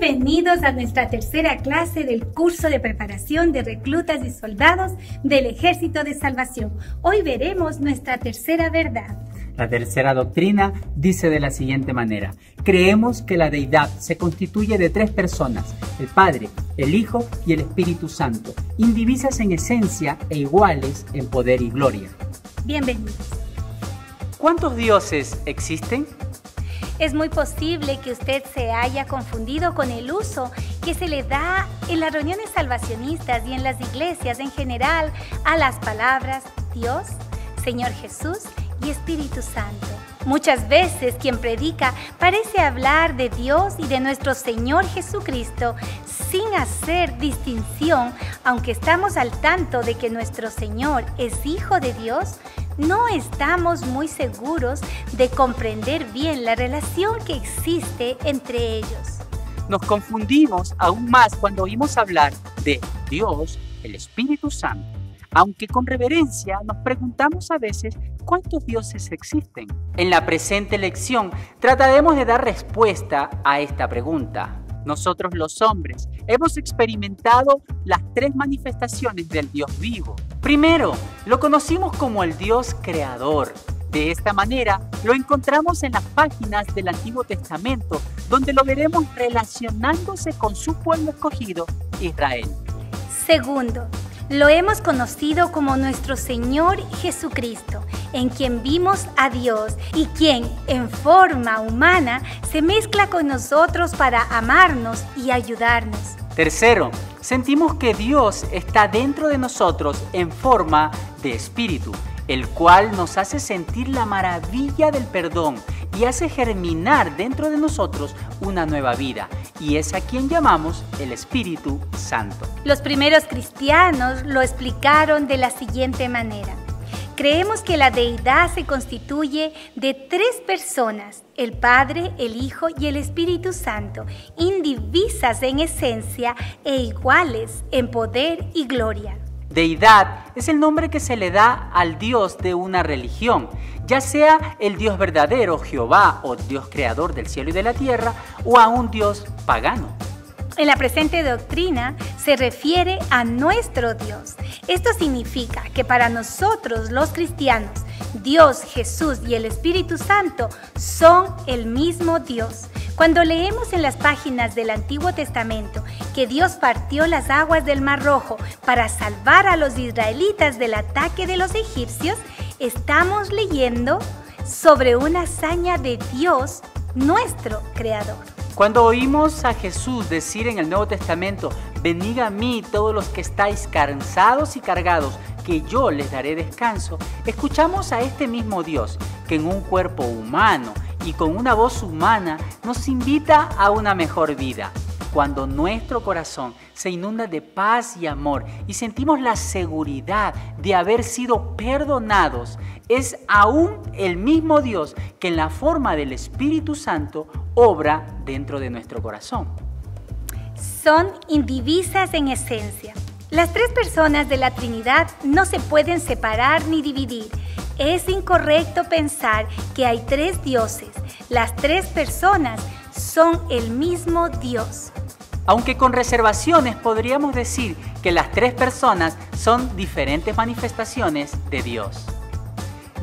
Bienvenidos a nuestra tercera clase del curso de preparación de reclutas y soldados del Ejército de Salvación. Hoy veremos nuestra tercera verdad. La tercera doctrina dice de la siguiente manera, creemos que la deidad se constituye de tres personas, el Padre, el Hijo y el Espíritu Santo, indivisas en esencia e iguales en poder y gloria. Bienvenidos. ¿Cuántos dioses existen? Es muy posible que usted se haya confundido con el uso que se le da en las reuniones salvacionistas y en las iglesias en general a las palabras Dios, Señor Jesús y Espíritu Santo. Muchas veces quien predica parece hablar de Dios y de nuestro Señor Jesucristo sin hacer distinción, aunque estamos al tanto de que nuestro Señor es Hijo de Dios, no estamos muy seguros de comprender bien la relación que existe entre ellos. Nos confundimos aún más cuando oímos hablar de Dios, el Espíritu Santo, aunque con reverencia nos preguntamos a veces cuántos dioses existen. En la presente lección trataremos de dar respuesta a esta pregunta. Nosotros los hombres hemos experimentado las tres manifestaciones del Dios vivo. Primero, lo conocimos como el Dios creador. De esta manera, lo encontramos en las páginas del Antiguo Testamento, donde lo veremos relacionándose con su pueblo escogido, Israel. Segundo, lo hemos conocido como nuestro Señor Jesucristo, en quien vimos a Dios y quien en forma humana se mezcla con nosotros para amarnos y ayudarnos. Tercero, sentimos que Dios está dentro de nosotros en forma de espíritu, el cual nos hace sentir la maravilla del perdón y hace germinar dentro de nosotros una nueva vida. Y es a quien llamamos el Espíritu Santo. Los primeros cristianos lo explicaron de la siguiente manera. Creemos que la deidad se constituye de tres personas, el Padre, el Hijo y el Espíritu Santo, indivisas en esencia e iguales en poder y gloria. Deidad es el nombre que se le da al Dios de una religión, ya sea el Dios verdadero, Jehová, o Dios creador del cielo y de la tierra, o a un Dios pagano. En la presente doctrina se refiere a nuestro Dios. Esto significa que para nosotros los cristianos, Dios, Jesús y el Espíritu Santo son el mismo Dios. Cuando leemos en las páginas del Antiguo Testamento que Dios partió las aguas del Mar Rojo para salvar a los israelitas del ataque de los egipcios, estamos leyendo sobre una hazaña de Dios, nuestro Creador. Cuando oímos a Jesús decir en el Nuevo Testamento, venid a mí todos los que estáis cansados y cargados, que yo les daré descanso, escuchamos a este mismo Dios que en un cuerpo humano y con una voz humana nos invita a una mejor vida. Cuando nuestro corazón se inunda de paz y amor y sentimos la seguridad de haber sido perdonados, es aún el mismo Dios que en la forma del Espíritu Santo obra dentro de nuestro corazón. Son indivisas en esencia. Las tres personas de la Trinidad no se pueden separar ni dividir. Es incorrecto pensar que hay tres dioses. Las tres personas son el mismo Dios. Aunque con reservaciones podríamos decir que las tres personas son diferentes manifestaciones de Dios.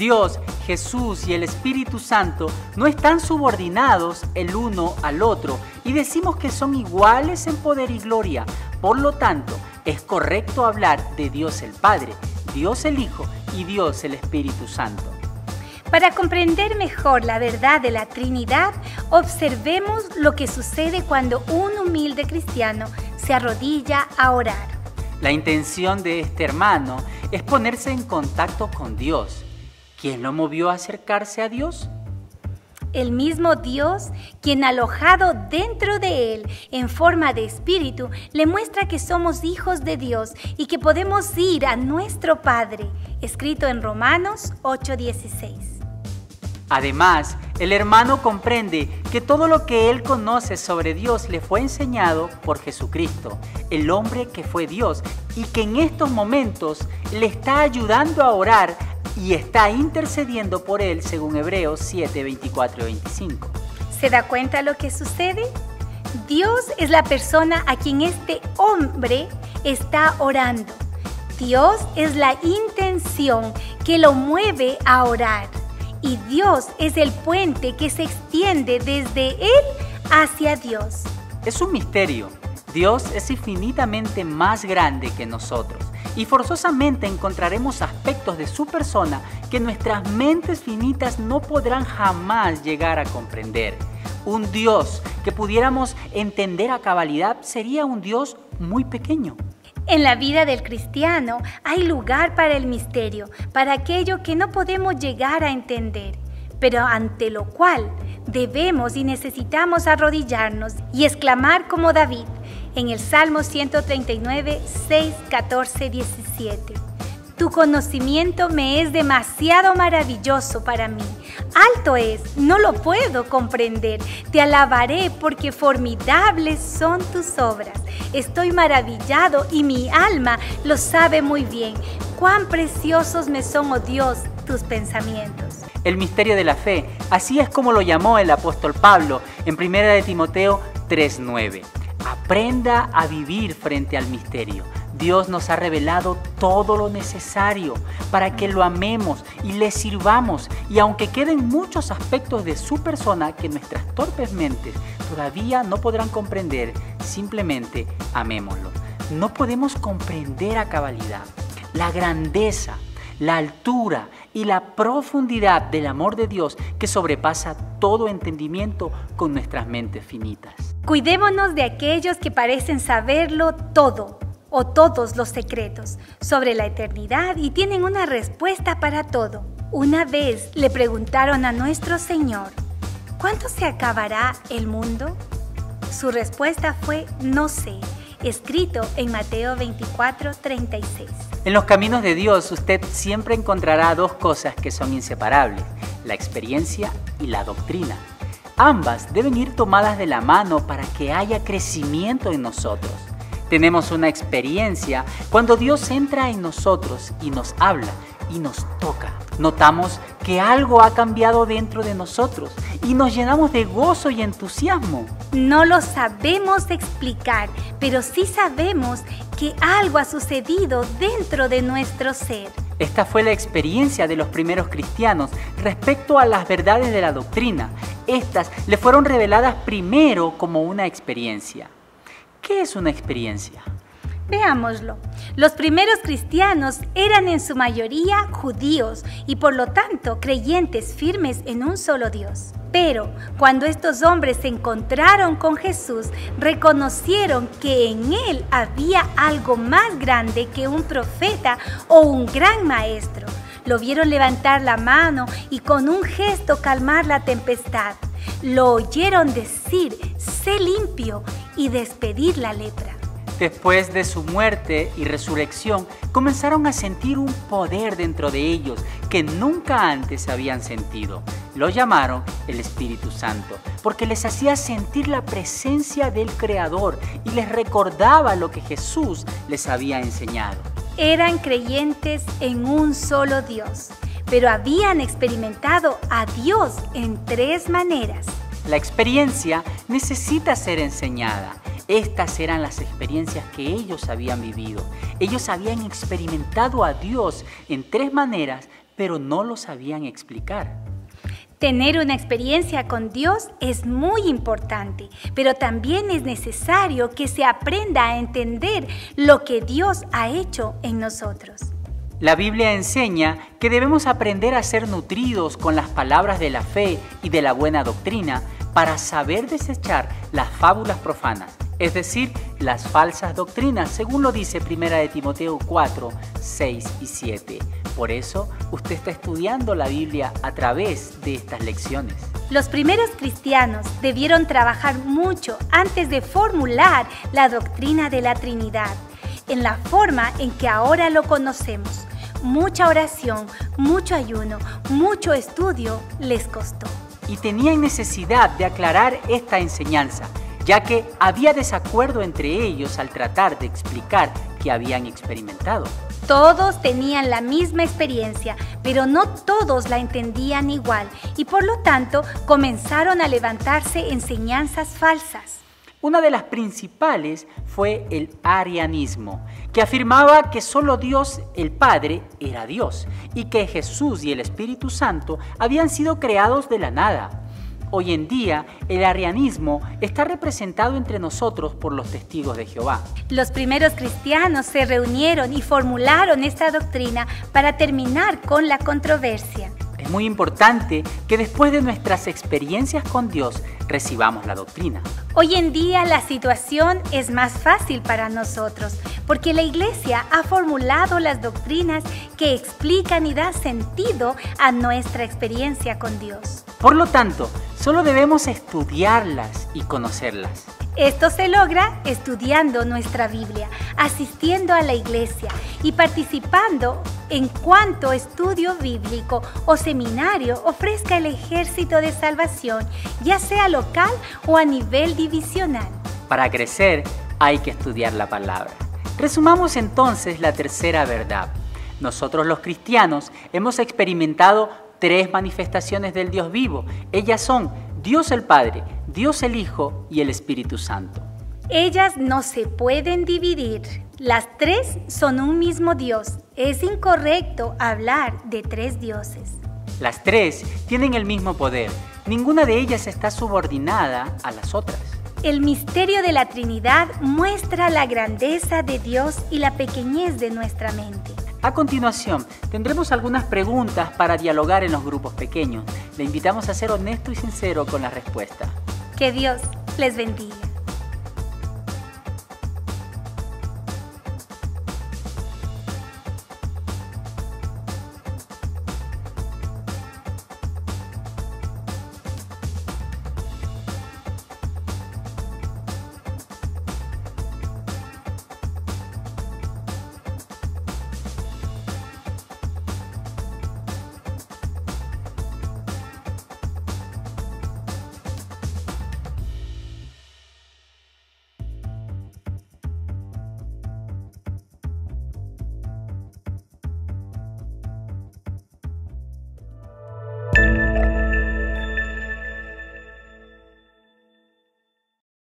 Dios, Jesús y el Espíritu Santo no están subordinados el uno al otro y decimos que son iguales en poder y gloria. Por lo tanto, es correcto hablar de Dios el Padre, Dios el Hijo y Dios el Espíritu Santo. Para comprender mejor la verdad de la Trinidad, observemos lo que sucede cuando un humilde cristiano se arrodilla a orar. La intención de este hermano es ponerse en contacto con Dios ¿Quién lo movió a acercarse a Dios? El mismo Dios, quien alojado dentro de él en forma de espíritu, le muestra que somos hijos de Dios y que podemos ir a nuestro Padre, escrito en Romanos 8:16. Además, el hermano comprende que todo lo que él conoce sobre Dios le fue enseñado por Jesucristo, el hombre que fue Dios, y que en estos momentos le está ayudando a orar y está intercediendo por él según Hebreos 7, 24 y 25. ¿Se da cuenta lo que sucede? Dios es la persona a quien este hombre está orando. Dios es la intención que lo mueve a orar. Y Dios es el puente que se extiende desde Él hacia Dios. Es un misterio. Dios es infinitamente más grande que nosotros y forzosamente encontraremos aspectos de su persona que nuestras mentes finitas no podrán jamás llegar a comprender. Un Dios que pudiéramos entender a cabalidad sería un Dios muy pequeño. En la vida del cristiano hay lugar para el misterio, para aquello que no podemos llegar a entender, pero ante lo cual debemos y necesitamos arrodillarnos y exclamar como David en el Salmo 139, 6, 14, 17. Tu conocimiento me es demasiado maravilloso para mí. Alto es, no lo puedo comprender. Te alabaré porque formidables son tus obras. Estoy maravillado y mi alma lo sabe muy bien. Cuán preciosos me son, oh Dios, tus pensamientos. El misterio de la fe, así es como lo llamó el apóstol Pablo en 1 de Timoteo 3:9. Aprenda a vivir frente al misterio. Dios nos ha revelado todo lo necesario para que lo amemos y le sirvamos. Y aunque queden muchos aspectos de su persona que nuestras torpes mentes todavía no podrán comprender, simplemente amémoslo. No podemos comprender a cabalidad la grandeza, la altura y la profundidad del amor de Dios que sobrepasa todo entendimiento con nuestras mentes finitas. Cuidémonos de aquellos que parecen saberlo todo o todos los secretos sobre la eternidad y tienen una respuesta para todo. Una vez le preguntaron a nuestro Señor, ¿cuándo se acabará el mundo? Su respuesta fue, no sé, escrito en Mateo 24, 36. En los caminos de Dios usted siempre encontrará dos cosas que son inseparables, la experiencia y la doctrina. Ambas deben ir tomadas de la mano para que haya crecimiento en nosotros. Tenemos una experiencia cuando Dios entra en nosotros y nos habla y nos toca. Notamos que algo ha cambiado dentro de nosotros y nos llenamos de gozo y entusiasmo. No lo sabemos explicar, pero sí sabemos que algo ha sucedido dentro de nuestro ser. Esta fue la experiencia de los primeros cristianos respecto a las verdades de la doctrina. Estas le fueron reveladas primero como una experiencia. ¿Qué es una experiencia? Veámoslo. Los primeros cristianos eran en su mayoría judíos y por lo tanto creyentes firmes en un solo Dios. Pero cuando estos hombres se encontraron con Jesús, reconocieron que en Él había algo más grande que un profeta o un gran maestro. Lo vieron levantar la mano y con un gesto calmar la tempestad. Lo oyeron decir, sé limpio y despedir la lepra. Después de su muerte y resurrección, comenzaron a sentir un poder dentro de ellos que nunca antes habían sentido. Lo llamaron el Espíritu Santo, porque les hacía sentir la presencia del Creador y les recordaba lo que Jesús les había enseñado. Eran creyentes en un solo Dios, pero habían experimentado a Dios en tres maneras. La experiencia necesita ser enseñada. Estas eran las experiencias que ellos habían vivido. Ellos habían experimentado a Dios en tres maneras, pero no lo sabían explicar. Tener una experiencia con Dios es muy importante, pero también es necesario que se aprenda a entender lo que Dios ha hecho en nosotros. La Biblia enseña que debemos aprender a ser nutridos con las palabras de la fe y de la buena doctrina para saber desechar las fábulas profanas, es decir, las falsas doctrinas, según lo dice 1 de Timoteo 4, 6 y 7. Por eso usted está estudiando la Biblia a través de estas lecciones. Los primeros cristianos debieron trabajar mucho antes de formular la doctrina de la Trinidad, en la forma en que ahora lo conocemos. Mucha oración, mucho ayuno, mucho estudio les costó y tenían necesidad de aclarar esta enseñanza, ya que había desacuerdo entre ellos al tratar de explicar que habían experimentado. Todos tenían la misma experiencia, pero no todos la entendían igual y por lo tanto comenzaron a levantarse enseñanzas falsas. Una de las principales fue el arianismo, que afirmaba que solo Dios el Padre era Dios y que Jesús y el Espíritu Santo habían sido creados de la nada. Hoy en día, el arianismo está representado entre nosotros por los testigos de Jehová. Los primeros cristianos se reunieron y formularon esta doctrina para terminar con la controversia. Es muy importante que después de nuestras experiencias con Dios recibamos la doctrina. Hoy en día la situación es más fácil para nosotros porque la Iglesia ha formulado las doctrinas que explican y dan sentido a nuestra experiencia con Dios. Por lo tanto, solo debemos estudiarlas y conocerlas. Esto se logra estudiando nuestra Biblia, asistiendo a la iglesia y participando en cuanto estudio bíblico o seminario ofrezca el ejército de salvación, ya sea local o a nivel divisional. Para crecer hay que estudiar la palabra. Resumamos entonces la tercera verdad. Nosotros los cristianos hemos experimentado tres manifestaciones del Dios vivo. Ellas son Dios el Padre, Dios el Hijo y el Espíritu Santo. Ellas no se pueden dividir. Las tres son un mismo Dios. Es incorrecto hablar de tres dioses. Las tres tienen el mismo poder. Ninguna de ellas está subordinada a las otras. El misterio de la Trinidad muestra la grandeza de Dios y la pequeñez de nuestra mente. A continuación, tendremos algunas preguntas para dialogar en los grupos pequeños. Le invitamos a ser honesto y sincero con la respuesta. Que Dios les bendiga.